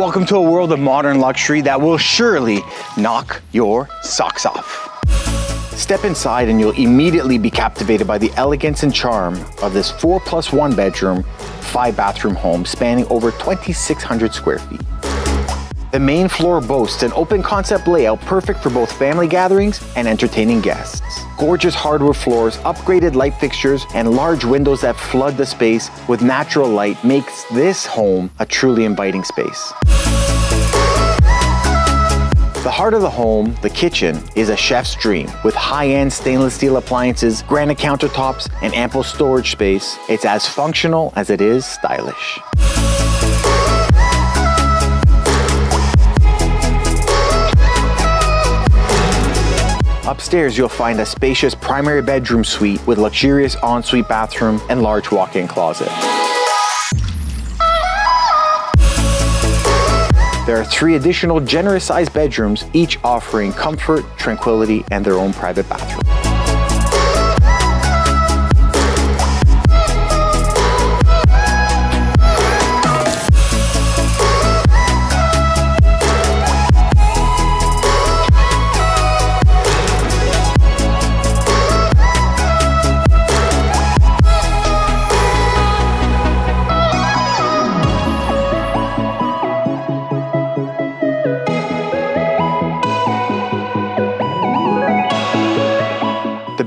Welcome to a world of modern luxury that will surely knock your socks off. Step inside and you'll immediately be captivated by the elegance and charm of this 4 plus 1 bedroom, 5 bathroom home spanning over 2,600 square feet. The main floor boasts an open concept layout perfect for both family gatherings and entertaining guests. Gorgeous hardwood floors, upgraded light fixtures, and large windows that flood the space with natural light makes this home a truly inviting space. The heart of the home, the kitchen, is a chef's dream. With high-end stainless steel appliances, granite countertops, and ample storage space, it's as functional as it is stylish. Upstairs, you'll find a spacious primary bedroom suite with luxurious ensuite bathroom and large walk-in closet. There are three additional generous sized bedrooms, each offering comfort, tranquility, and their own private bathroom.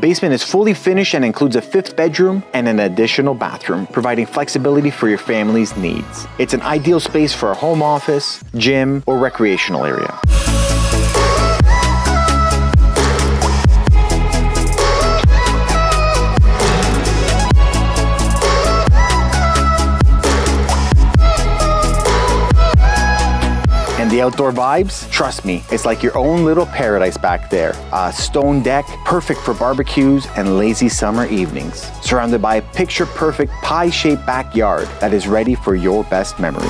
Basement is fully finished and includes a fifth bedroom and an additional bathroom, providing flexibility for your family's needs. It's an ideal space for a home office, gym, or recreational area. The outdoor vibes, trust me, it's like your own little paradise back there. A stone deck, perfect for barbecues and lazy summer evenings. Surrounded by a picture perfect pie shaped backyard that is ready for your best memories.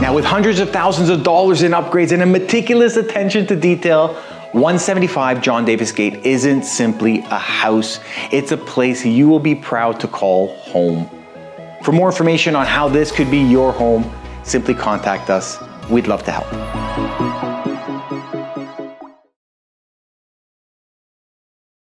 Now, with hundreds of thousands of dollars in upgrades and a meticulous attention to detail, 175 John Davis Gate isn't simply a house, it's a place you will be proud to call home. For more information on how this could be your home, simply contact us. We'd love to help.